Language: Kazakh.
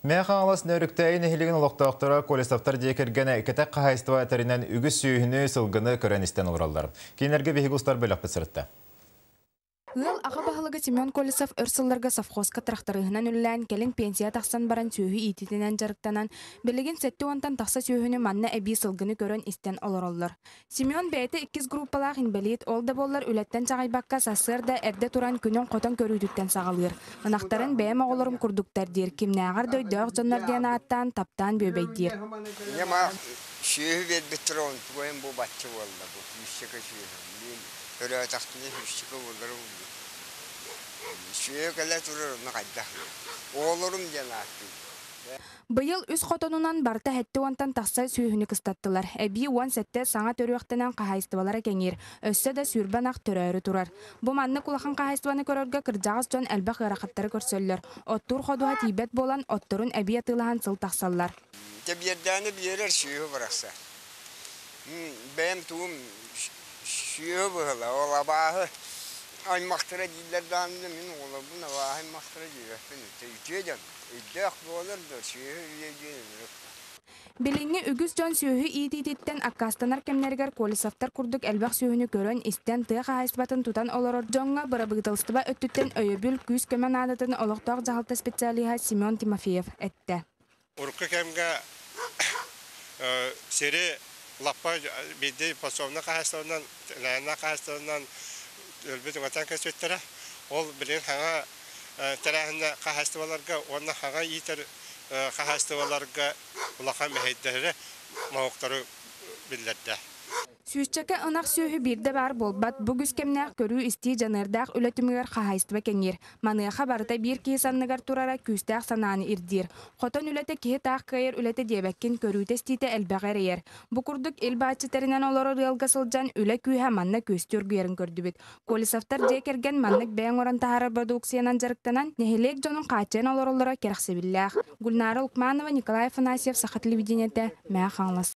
Мәға алас нөріктәйін ehilligin олықтақтыра колестаптар декергені кәтәк қағайстыва әтәрінен үгіз сүйіні сылғыны көрәністен ұлыралдар. Кейінерге бейгустар бөлік бітсірітті. Ыал аға бағылығы Семен Колесов өрсылларға совхозка тракторыгынан үллән келин пенсия тақсан баран сүйі ититінен жарықтанан, білігін сәтті онтан тақса сүйіні манна әбі сылгыны көрін істен олыроллар. Семен бәйті иккіз группалақ инбелит ол да боллар үлеттен сағайбаққа сасыр да әрде туран күнін қотан көрүйдіктен сағалыр. Анақтарын бәйім оғылырым күрдіктер дер, кимнәғар дөйдөғ жоннар ден аттан таптан бөбейдер. Шүйі бет бітірон, бұл бұл шүйі. Мен өрі атақтыны үшшікі болдыры болды. Шүйі кәлі тұрыр, нағайда. Олырым ден аттым. Быйыл үс хотонунан барта хәтте онтан тақса сүйіні кыстаттылар. Әбі уан сәтте саңа төріяқтанан қағайстывалара кәңер. Өссі да сүрбан ақ төрәрі турар. Бұ манны кулахан көрөргө жон көрсөллөр. Оттур ходуға тибет болан отторун атылахан сыл шүйі бұғыла, ол абағы. Аймақтыра дейлерді мен ола бұна аймақтыра дейлерді. Түйтеден, үддәқ болырды, шүйі үйеден. Билинге үгүс жон сүйі итититтен аккастанар кемнергер колесафтар курдук элбах сүйіні көрөн истен тыа хайсбатын тутан олорор жонга бырабыгытылстыба өттүттен өйөбүл күз көмөн адатын олохтоох жагалта специалиха Семен Тимофеев этте. Урукка кемге сери лаппа бидди посовна кахастонан лана кахастонан өлбүт угатан көсөттөрө ол билин хага тарахында кахастыбаларга онна хага итер кахастыбаларга улахан мехейдері мауқтары биллерде. Сүүсчәкә ынак сүйі бирде бар болбат бүгүс кемнәк көрүү исти жанырдак үлөтүмгөр хахайстыба кеңер. Маныга барыта бир ки санныгар турара күстәк санааны ирдир. Хотон үлөтө ки таак кайыр үлөтө дебеккен көрүү тестите элбагер ер. Бу курдук эл баачытеринен олоро рыалга сылжан үлө күйһә манна көстүргүерин көрдүбүт. Колесафтар жекерген маннык бәң оран тахара продукциянан жарыктанан нехелек жонун качен олороллора керексебиллах. Гульнара Лукманова, Николай Афанасьев, Сахат телевидениете, Мә